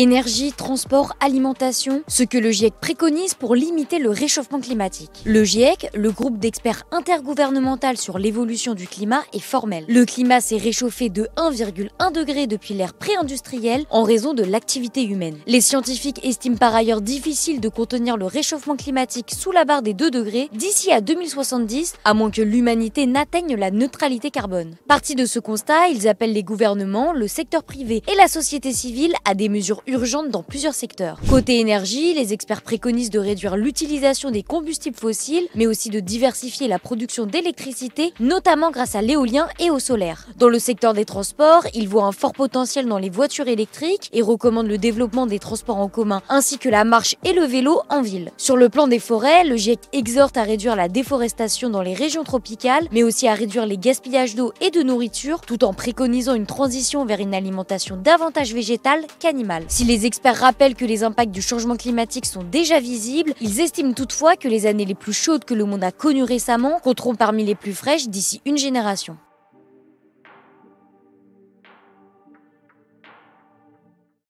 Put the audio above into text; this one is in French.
Énergie, transport, alimentation, ce que le GIEC préconise pour limiter le réchauffement climatique. Le GIEC, le groupe d'experts intergouvernemental sur l'évolution du climat, est formel. Le climat s'est réchauffé de 1,1 degré depuis l'ère pré-industrielle en raison de l'activité humaine. Les scientifiques estiment par ailleurs difficile de contenir le réchauffement climatique sous la barre des 2 degrés d'ici à 2070, à moins que l'humanité n'atteigne la neutralité carbone. Parti de ce constat, ils appellent les gouvernements, le secteur privé et la société civile à des mesures urgentes dans plusieurs secteurs. Côté énergie, les experts préconisent de réduire l'utilisation des combustibles fossiles, mais aussi de diversifier la production d'électricité, notamment grâce à l'éolien et au solaire. Dans le secteur des transports, ils voient un fort potentiel dans les voitures électriques et recommandent le développement des transports en commun ainsi que la marche et le vélo en ville. Sur le plan des forêts, le GIEC exhorte à réduire la déforestation dans les régions tropicales, mais aussi à réduire les gaspillages d'eau et de nourriture, tout en préconisant une transition vers une alimentation davantage végétale qu'animale. Si les experts rappellent que les impacts du changement climatique sont déjà visibles, ils estiment toutefois que les années les plus chaudes que le monde a connues récemment compteront parmi les plus fraîches d'ici une génération.